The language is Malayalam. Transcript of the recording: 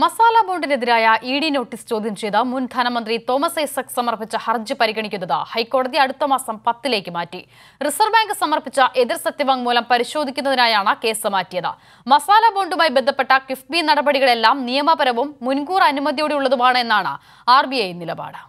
മസാല ബോണ്ടിനെതിരായ ഇ ഡി നോട്ടീസ് ചോദ്യം ചെയ്ത മുൻ ധനമന്ത്രി തോമസ് ഐസക് സമർപ്പിച്ച ഹർജി പരിഗണിക്കുന്നത് ഹൈക്കോടതി അടുത്ത മാസം പത്തിലേക്ക് മാറ്റി. റിസർവ് ബാങ്ക് സമർപ്പിച്ച എതിർ സത്യവാങ്മൂലം പരിശോധിക്കുന്നതിനായാണ് കേസ് മാറ്റിയത്. മസാല ബോണ്ടുമായി ബന്ധപ്പെട്ട കിഫ്ബി നടപടികളെല്ലാം നിയമപരവും മുൻകൂർ അനുമതിയോടെയുള്ളതുമാണ് എന്നാണ് ആർ ബി ഐ നിലപാട്.